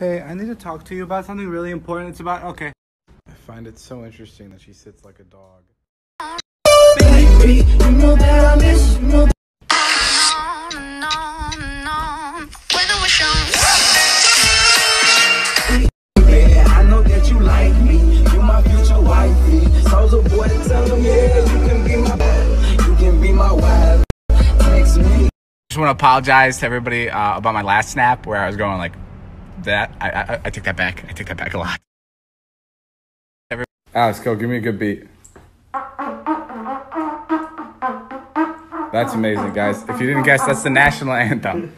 Hey, I need to talk to you about something really important. It's about okay. I find it so interesting that she sits like a dog. Baby, you know that I miss you. Know on and on and on. Whether we're shown. that I know that you like me. You my future wifey. Soldier boy, tell them yeah, you can be my, you can be my wife. Text me. just want to apologize to everybody uh, about my last snap where I was going like that. I, I I take that back. I take that back a lot. Every- Alex, go give me a good beat. That's amazing, guys. If you didn't guess, that's the national anthem.